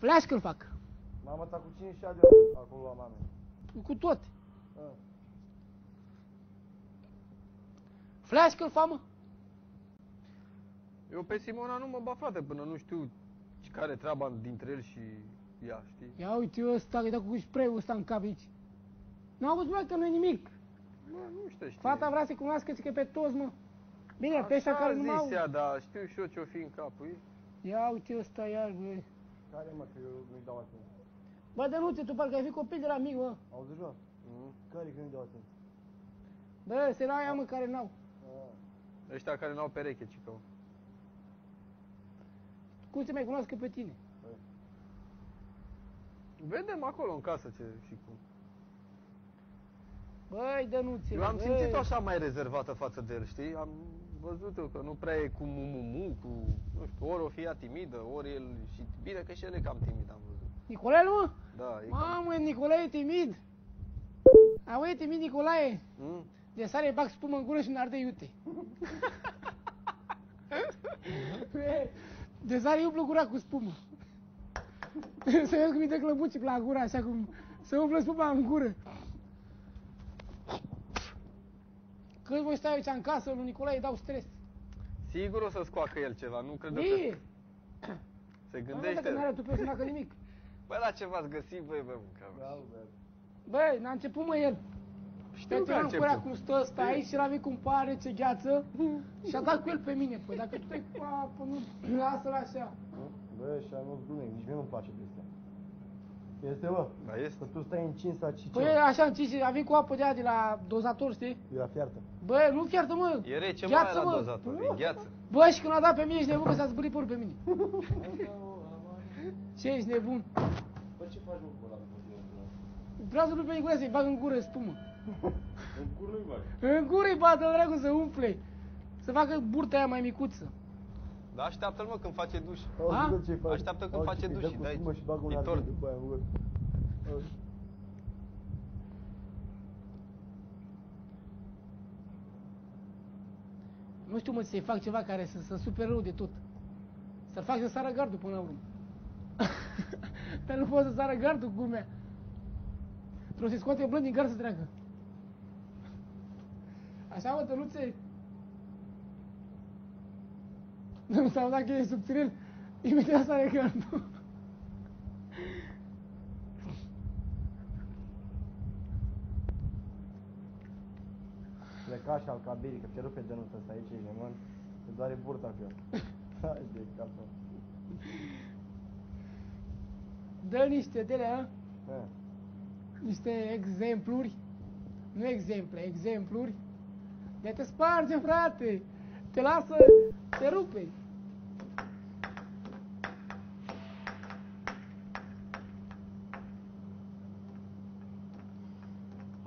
Flash că-l fac. Mama ta cu cine și de acolo la mame? Cu tot. Ah. Flash că-l fac, mă. Eu pe Simona nu mă bat, frate, până nu știu care treaba dintre el și ea, știi? Ia uite ăsta, că-i dat cu spray-ul ăsta în cap aici. Nu auzi, bă, că nu e nimic. Mă, nu știu, știi. Fata vrea să-i cunoască zice, pe toți, mă. Bine, pe ăștia Așa care nu zis au. ea, dar știu și eu ce-o fi în capul ei. Ia uite ăsta, iar, bă. Care mă, că eu nu-i dau atent. Bă, Dănuțe, tu parcă ai fi copil de la mic, mă. Auzi, bă? Mm. Care că nu-i dau atent? Bă, se la aia, mă, care n-au. Ah. Ăștia care n-au pereche, cică. Cum se mai cunoască pe tine? Vedem acolo în casă ce și cum. Băi, Dănuțe, Eu am băi. simțit-o așa mai rezervată față de el, știi? Am văzut eu că nu prea e cu mumumu, cu, nu știu, ori o fi ea timidă, ori el, și bine că și el e cam timid, am văzut. Nicolae, mă? Da, e cam... Mamă, Nicolae e timid. Auzi, e timid, Nicolae. Mm? De sare bag spumă în gură și ne arde iute. De sare umplă gura cu spumă. Să vezi cum îi dă clăbuci la gura, așa cum să umplă spuma în gură. Când voi stai aici în casă, lui Nicolae îi dau stres. Sigur o să scoacă el ceva, nu cred că Bine, se nu gândește. că n-are tu pe să facă nimic. Bă, la ce v-ați găsit, băi, bă, mânca, Da, bă. Băi, n-a început mă el. Știu că a nu început. curea cum stă ăsta aici și l-a venit cum pare, ce gheață și a dat cu el pe mine. Păi dacă tu te cu apă, nu, lasă-l așa. Bă, și nu glumim, nici mie nu-mi place de astea. Este, bă? Da, este. Că tu stai încins la cici. Păi așa încise, a venit cu apă de aia de la dozator, știi? Eu la fiartă. Bă, nu fiartă, mă. E rece Gheață, mai la mă. dozator, e gheață. Bă, și când a dat pe mine, ești nebun că s-a zburit părul pe mine. Ce ești nebun? Bă, ce faci, mă, cu ăla? Vreau să-l pe Nicolae să-i bag în gură spumă. În cur nu-i bag. În gură îi bată, dracu, să umple. Să facă burta aia mai micuță. Da, așteaptă-l, mă, când face duș. A? Auzi, bă, ce faci? Așteaptă când Auzi, face îi duș dă și cu dai spumă și bagă un pitor. ardei după aia în gură. Auzi. Nu știu, mă, să-i fac ceva care să, să super rău de tot. Să-l fac să sară gardul până la urmă. Dar nu pot să sară gardul cu mea. Trebuie să-i scoate blând din gard să treacă. Așa, mă, tănuțe. Nu sau dacă e subțirel, imediat sare gardul. Pleca și al cabirii, că te rupe de nuță ăsta aici, ești nemân. Te doare burta cu el. Hai de capă. Dă niște de alea, Eh. niște exempluri, nu exemple, exempluri, de te sparge, frate, te lasă, te rupe.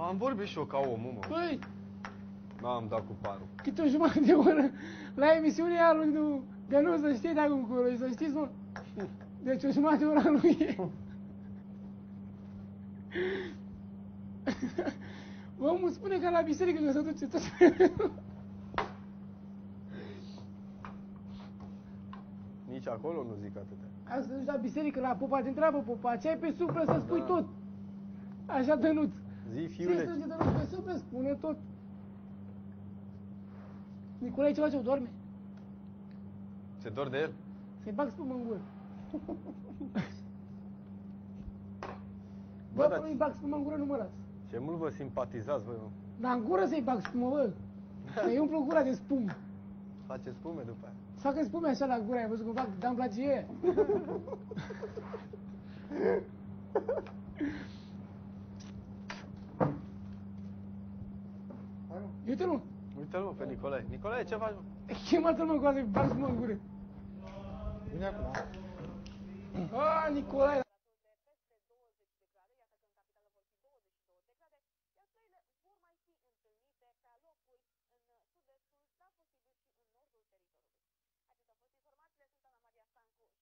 Am vorbit și eu ca omul, mă. Băi, N-am dat cu parul. câte o jumătate de oră la emisiunea lui nu, de nu să știi de acum încolo, să știți, mă. Deci o jumătate de oră a lui e. Omul spune că la biserică că se duce tot. Nici acolo nu zic atâtea. Asta se duce la biserică, la popa, te întreabă popa, ce ai pe suflet să spui Da. tot. Așa, Dănuț. Zi, Ce fiule. să zice Dănuț pe suflet, spune tot. Nicolae ce face, doarme? Se dor de el? Să-i bag spumă în gură. Bă, Bă, dar până îi bag spumă în gură, nu mă las. ce mult vă simpatizați, voi, mă. Dar în gură să-i bag spumă, bă. Să-i umplu gura de spumă. Face spume după aia. Să facă spume așa la gură, ai văzut cum fac, dar îmi place e. Uite-l, mă. Uite-l, mă, pe Nicolae. Nicolae, ce faci, mă? Chemați-l, mă, cu asta, bag mă în gură. Vine acum. A, Nicolae,